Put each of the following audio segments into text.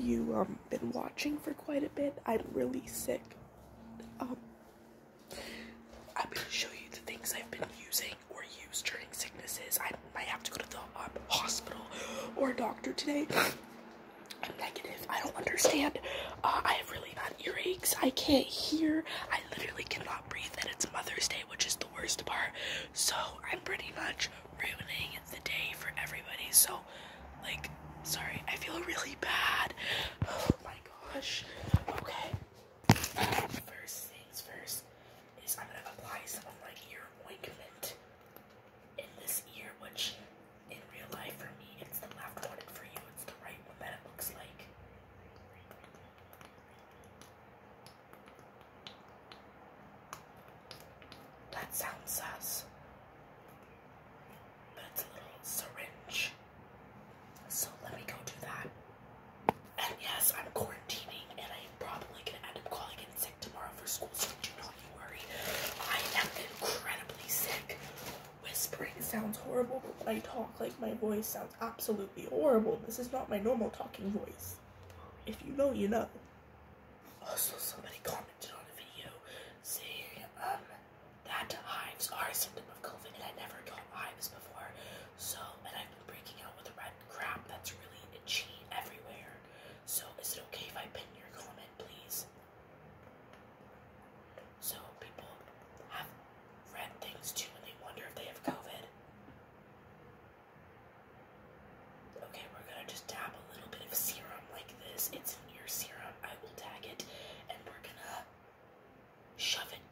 you um been watching for quite a bit, I'm really sick. Um, I'm gonna show you the things I've been using or used during sicknesses. I might have to go to the um, hospital or doctor today. I'm negative. I don't understand. Uh, I have really bad earaches. I can't hear. I literally cannot breathe, and it's Mother's Day, which is the worst part. So I'm pretty much ruining the day for everybody. So, like, sorry, I feel really bad. Oh my gosh. Okay. First things first is I'm gonna apply some of my ear ointment in this ear, which in real life for me it's the left one, and for you it's the right one that it looks like. Sounds sus. But it's a little syringe. So let me go do that. And yes, I'm quarantining and I'm probably gonna end up calling in sick tomorrow for school, so do not worry. I am incredibly sick. Whispering sounds horrible, but when I talk, like my voice sounds absolutely horrible. This is not my normal talking voice. If you know, you know. Also, somebody commented on a video saying um, that a symptom of COVID, and I never got hives before. So, and I've been breaking out with red crap that's really itchy everywhere. So, is it okay if I pin your comment, please? So, people have red things too, and they wonder if they have COVID. Okay, we're gonna just dab a little bit of serum like this. It's an ear serum. I will tag it, and we're gonna shove it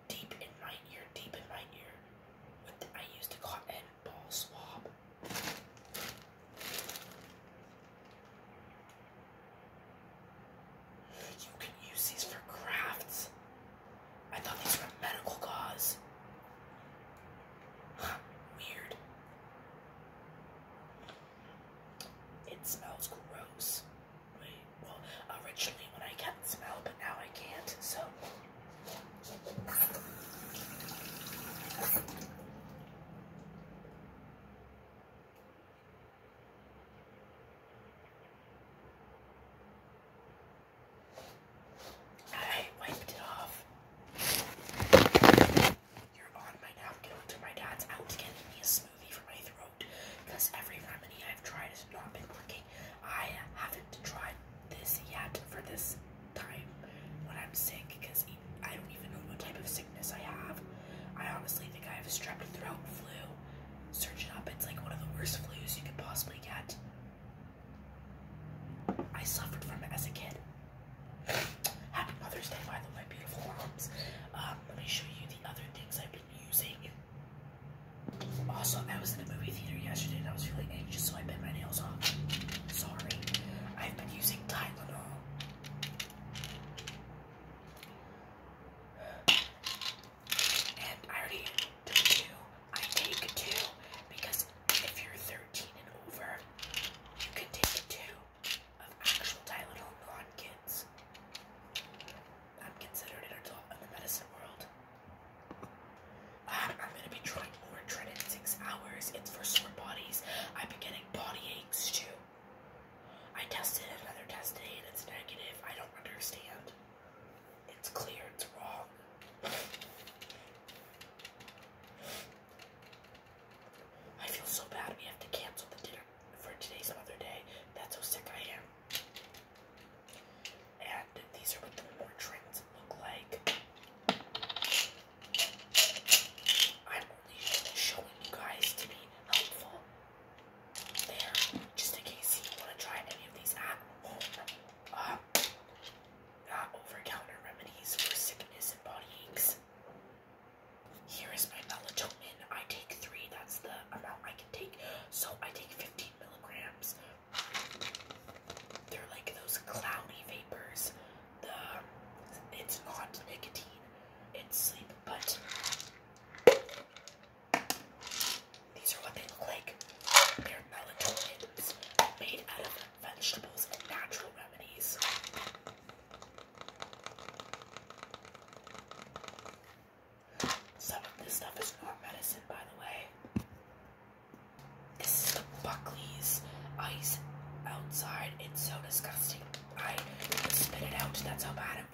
vegetables and natural remedies. Some of this stuff is not medicine, by the way. This is the Buckley's ice outside. It's so disgusting. I spit it out. That's how bad it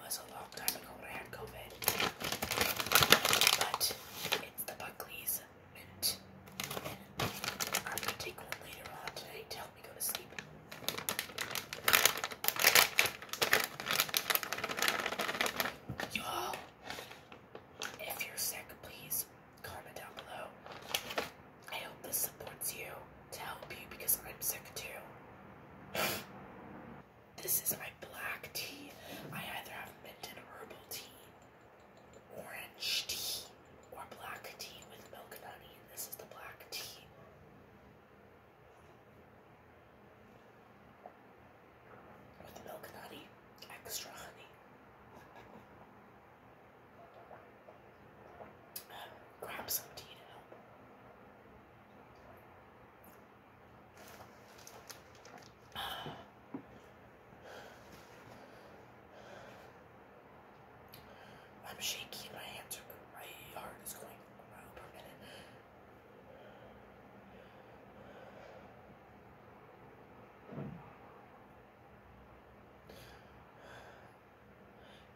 I'm shaky my hands are, my heart is going a mile per minute.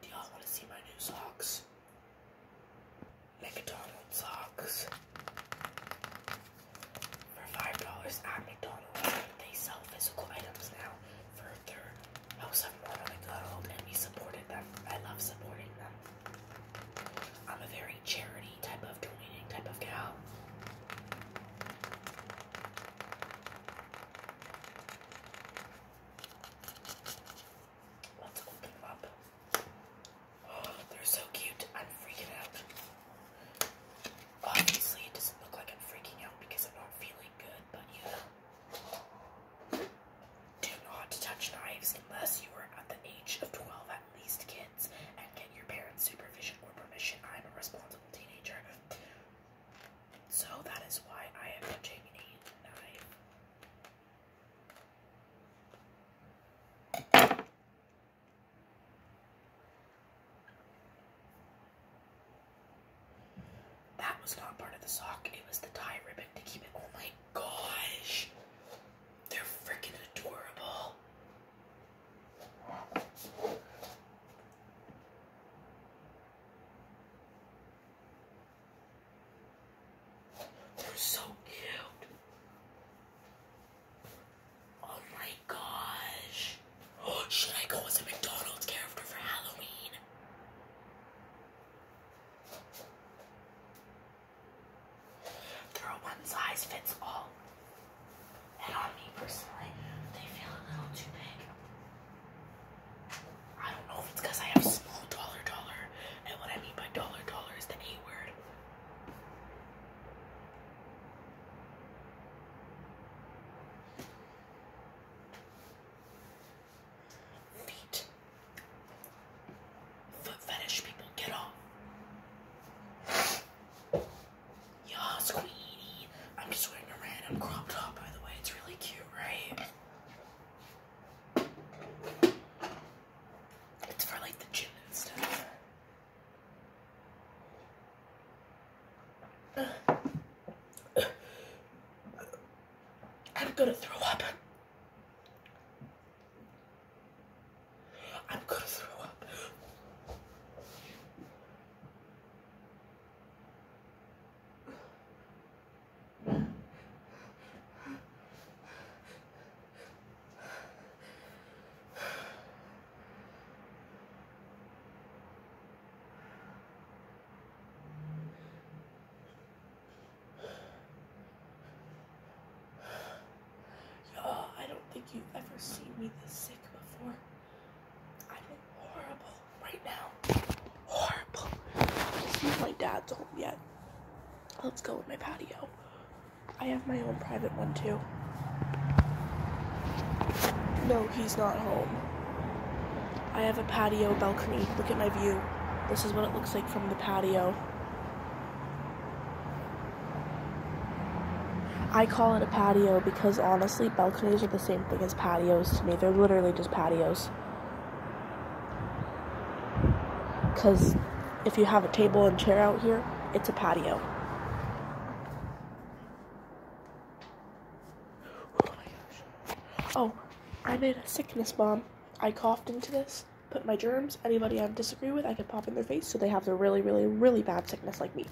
Do y'all want to see my new socks? McDonald's socks. For $5 at McDonald's, they sell physical items now for their House supporting Mormon and and we supported them. I love supporting the sock, it was the tie ribbon to keep it I'm gonna throw up. let's go with my patio. I have my own private one too. No, he's not home. I have a patio balcony. Look at my view. This is what it looks like from the patio. I call it a patio because honestly, balconies are the same thing as patios to me. They're literally just patios. Because if you have a table and chair out here, it's a patio. Oh, I made a sickness bomb. I coughed into this, put my germs, anybody I disagree with, I can pop in their face so they have the really, really, really bad sickness like me.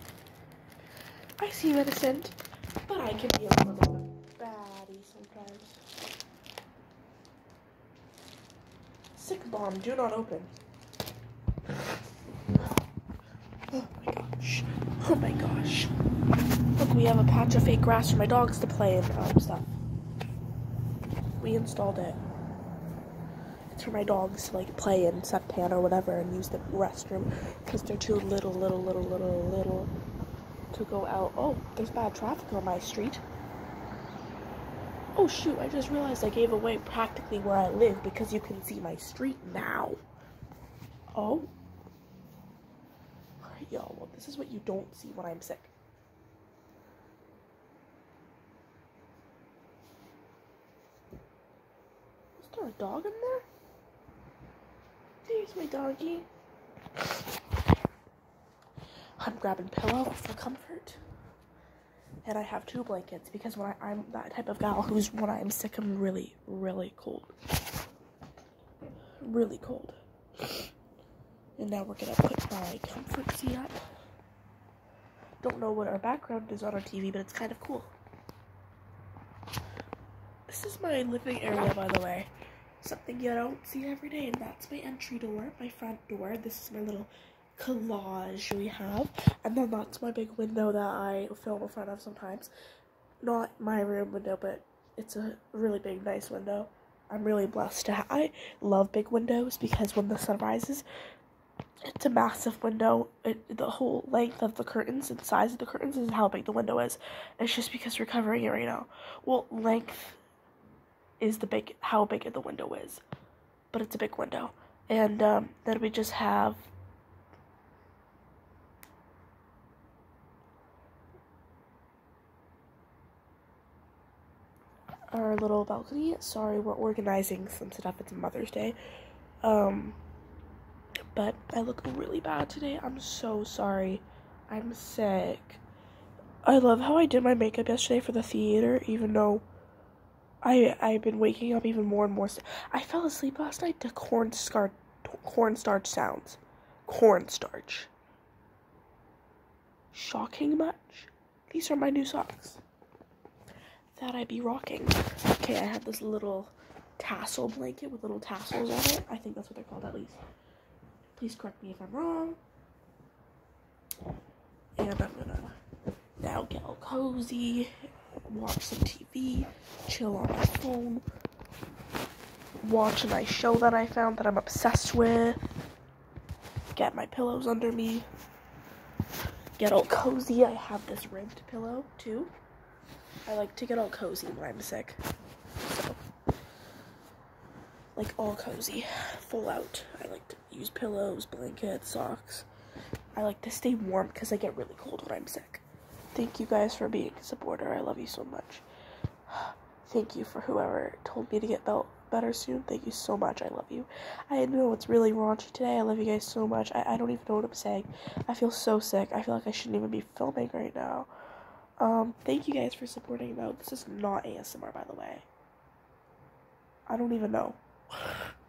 I seem innocent, but I can be a little bit of a baddie sometimes. Sick bomb, do not open. Oh my gosh. Oh my gosh. Look, we have a patch of fake grass for my dogs to play in oh, um, stuff. We installed it. It's for my dogs to like play in suntan or whatever and use the restroom because they're too little, little, little, little, little to go out. Oh, there's bad traffic on my street. Oh shoot, I just realized I gave away practically where I live because you can see my street now. Oh. Alright, y'all, well, this is what you don't see when I'm sick. A dog in there? There's my doggy. I'm grabbing pillow for comfort. And I have two blankets because when I, am that type of gal who's when I'm sick, I'm really, really cold. Really cold. And now we're gonna put my comfort seat up. Don't know what our background is on our TV, but it's kind of cool. This is my living area, by the way. Something you don't see every day, and that's my entry door, my front door. This is my little collage we have. And then that's my big window that I film in front of sometimes. Not my room window, but it's a really big, nice window. I'm really blessed to have. I love big windows because when the sun rises, it's a massive window. It, the whole length of the curtains and size of the curtains is how big the window is. It's just because we're covering it right now. Well, length is the big how big the window is, but it's a big window. And um, then we just have our little balcony. Sorry, we're organizing some stuff. It's Mother's Day. Um, but I look really bad today. I'm so sorry. I'm sick. I love how I did my makeup yesterday for the theater, even though I I've been waking up even more and more. I fell asleep last night to cornstarch cornstarch sounds. Cornstarch. Shocking much? These are my new socks that I'd be rocking. Okay, I have this little tassel blanket with little tassels on it. I think that's what they're called at least. Please correct me if I'm wrong. And I'm gonna now get all cozy, watch some TV, chill on my phone, watch a nice show that I found that I'm obsessed with, get my pillows under me, get all cozy. I have this ribbed pillow too. I like to get all cozy when I'm sick. So, like all cozy, full out. I like to use pillows, blankets, socks. I like to stay warm because I get really cold when I'm sick. Thank you guys for being a supporter. I love you so much. Thank you for whoever told me to get better soon. Thank you so much. I love you. I know it's really raunchy today. I love you guys so much. I, I don't even know what I'm saying. I feel so sick. I feel like I shouldn't even be filming right now. Um, thank you guys for supporting though. This is not ASMR by the way. I don't even know.